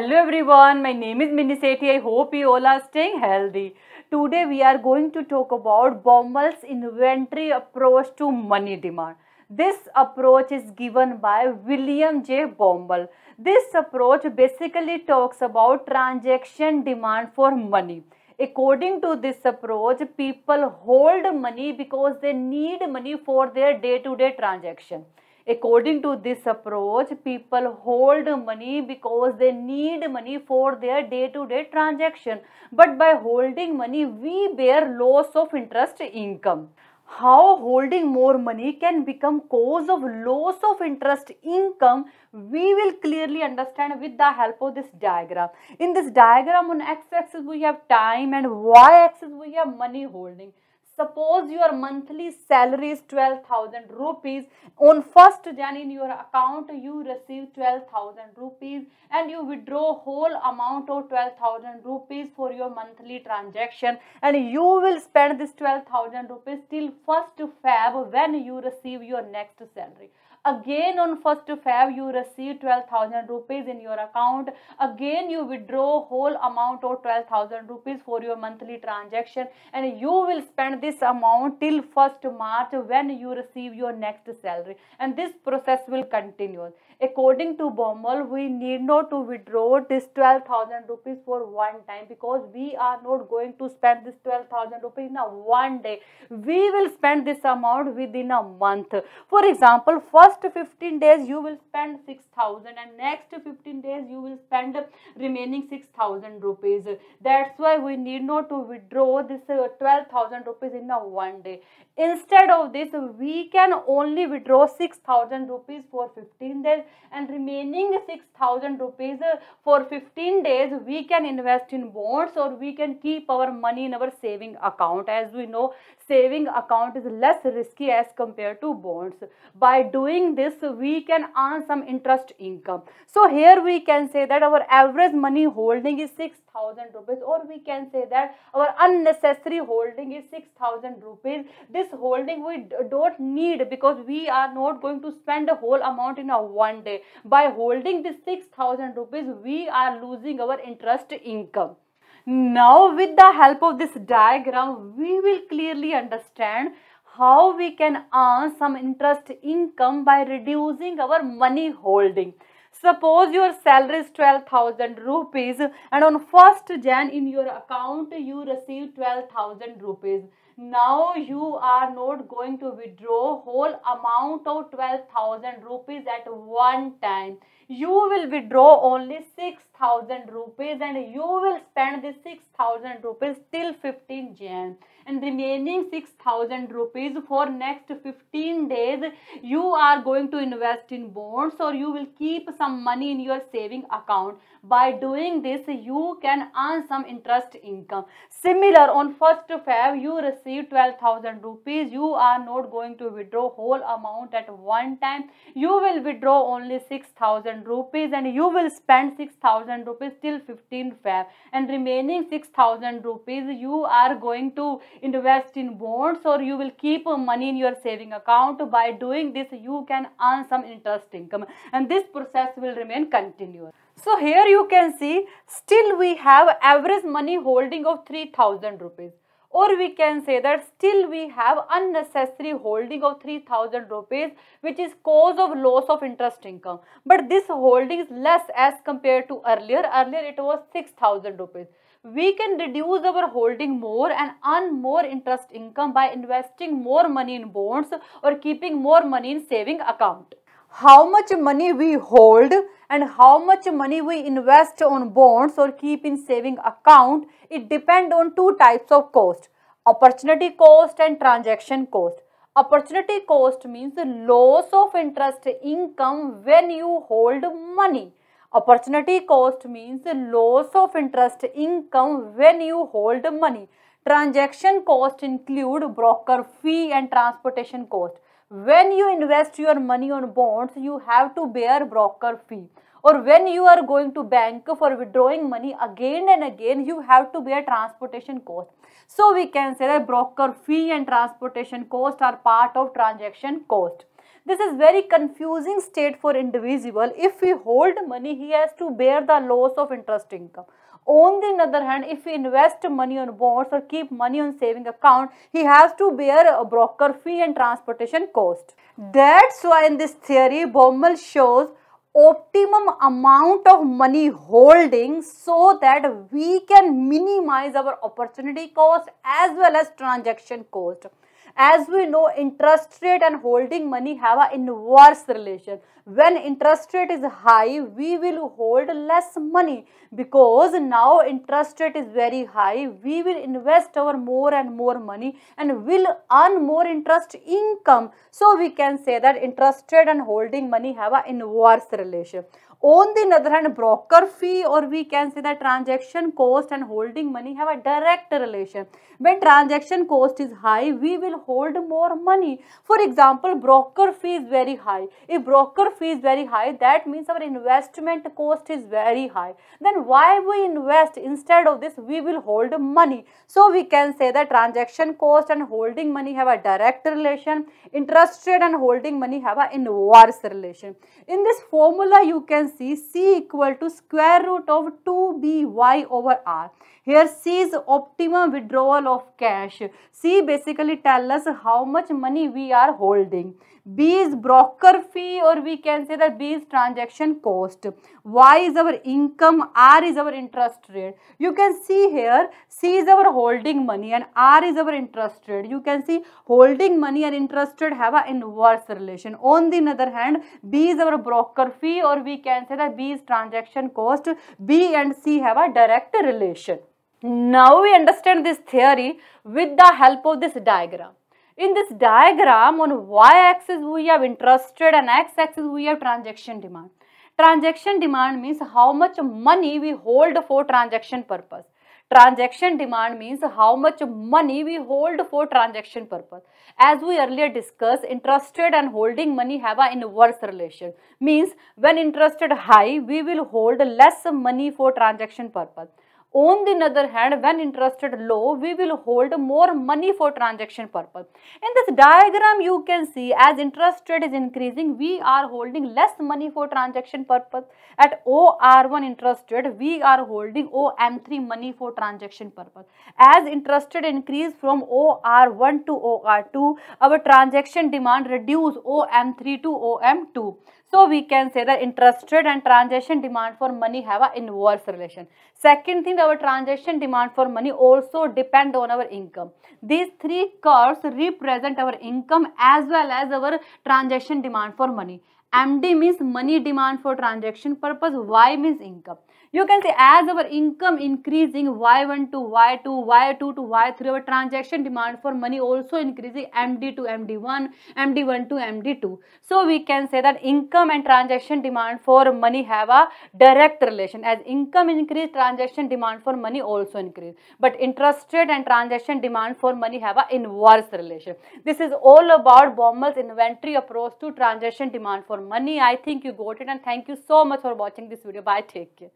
Hello everyone, my name is Mini Sethi. I hope you all are staying healthy. Today we are going to talk about Baumol's inventory approach to money demand. This approach is given by William J. Baumol. This approach basically talks about transaction demand for money. According to this approach, people hold money because they need money for their day-to-day transaction. According to this approach, people hold money because they need money for their day-to-day transaction. But by holding money, we bear loss of interest income. How holding more money can become cause of loss of interest income, we will clearly understand with the help of this diagram. In this diagram on x-axis we have time and y-axis we have money holding. Suppose your monthly salary is 12,000 rupees. On 1st Jan in your account you receive 12,000 rupees and you withdraw whole amount of 12,000 rupees for your monthly transaction and you will spend this 12,000 rupees till 1st Feb when you receive your next salary again on 1st Feb you receive 12,000 rupees in your account. Again you withdraw whole amount of 12,000 rupees for your monthly transaction. And you will spend this amount till 1st March when you receive your next salary. And this process will continue. According to Baumol we need not to withdraw this 12,000 rupees for one time because we are not going to spend this 12,000 rupees in a one day. We will spend this amount within a month. For example first first 15 days you will spend 6000 and next 15 days you will spend remaining 6000 rupees. That's why we need not to withdraw this uh, 12000 rupees in a one day. Instead of this we can only withdraw 6000 rupees for 15 days and remaining 6000 rupees uh, for 15 days we can invest in bonds or we can keep our money in our saving account. As we know saving account is less risky as compared to bonds. By doing this we can earn some interest income. So here we can say that our average money holding is 6000 rupees or we can say that our unnecessary holding is 6000 rupees. This holding we don't need because we are not going to spend the whole amount in a one day. By holding this 6000 rupees we are losing our interest income now with the help of this diagram we will clearly understand how we can earn some interest income by reducing our money holding. Suppose your salary is 12,000 rupees and on 1st Jan in your account you receive 12,000 rupees. Now you are not going to withdraw whole amount of 12,000 rupees at one time. You will withdraw only 6,000 rupees and you will spend the 6,000 rupees till 15 Jan and remaining 6000 rupees for next 15 days you are going to invest in bonds or you will keep some money in your saving account. By doing this you can earn some interest income. Similar on 1st feb you receive 12000 rupees. You are not going to withdraw whole amount at one time. You will withdraw only 6000 rupees and you will spend 6000 rupees till 15 feb. And remaining 6000 rupees you are going to invest in bonds or you will keep money in your saving account. By doing this you can earn some interest income. And this process will remain continuous. So here you can see still we have average money holding of 3000 rupees. Or we can say that still we have unnecessary holding of 3000 rupees which is cause of loss of interest income. But this holding is less as compared to earlier. Earlier it was 6000 rupees we can reduce our holding more and earn more interest income by investing more money in bonds or keeping more money in saving account. How much money we hold and how much money we invest on bonds or keep in saving account, it depend on two types of cost, opportunity cost and transaction cost. Opportunity cost means the loss of interest income when you hold money Opportunity cost means loss of interest income when you hold money. Transaction cost include broker fee and transportation cost. When you invest your money on bonds, you have to bear broker fee. Or when you are going to bank for withdrawing money again and again, you have to bear transportation cost. So we can say that broker fee and transportation cost are part of transaction cost. This is very confusing state for individual. If we hold money, he has to bear the loss of interest income. On the other hand, if we invest money on bonds or keep money on saving account, he has to bear a broker fee and transportation cost. That's why in this theory, Baumol shows optimum amount of money holding so that we can minimize our opportunity cost as well as transaction cost. As we know, interest rate and holding money have an inverse relation. When interest rate is high, we will hold less money because now interest rate is very high. We will invest our more and more money and will earn more interest income. So, we can say that interest rate and holding money have an inverse relation. On the other hand, broker fee or we can say that transaction cost and holding money have a direct relation. When transaction cost is high, we will hold more money. For example, broker fee is very high. If broker fee is very high, that means our investment cost is very high. Then why we invest? Instead of this, we will hold money. So we can say that transaction cost and holding money have a direct relation. Interest rate and holding money have an inverse relation. In this formula, you can see C equal to square root of 2by over R. Here C is optimum withdrawal of cash. C basically tell us how much money we are holding. B is broker fee or we can say that B is transaction cost. Y is our income, R is our interest rate. You can see here C is our holding money and R is our interest rate. You can see holding money and interest rate have an inverse relation. On the other hand, B is our broker fee or we can say that B is transaction cost. B and C have a direct relation. Now we understand this theory with the help of this diagram. In this diagram on y-axis we have interest rate and x-axis we have transaction demand. Transaction demand means how much money we hold for transaction purpose. Transaction demand means how much money we hold for transaction purpose. As we earlier discussed, interest rate and holding money have an inverse relation. Means when interest rate high, we will hold less money for transaction purpose. On the other hand, when interest rate low, we will hold more money for transaction purpose. In this diagram, you can see as interest rate is increasing, we are holding less money for transaction purpose. At OR1 interest rate, we are holding OM3 money for transaction purpose. As interest rate increase from OR1 to OR2, our transaction demand reduce OM3 to OM2. So we can say that interest rate and transaction demand for money have an inverse relation. Second thing, our transaction demand for money also depend on our income. These three curves represent our income as well as our transaction demand for money. MD means money demand for transaction purpose, Y means income. You can say as our income increasing y1 to y2 y2 to y3 our transaction demand for money also increasing md to md1 md1 to md2 so we can say that income and transaction demand for money have a direct relation. As income increase transaction demand for money also increase. But interest rate and transaction demand for money have a inverse relation. This is all about Baumol's inventory approach to transaction demand for money. I think you got it and thank you so much for watching this video. Bye take care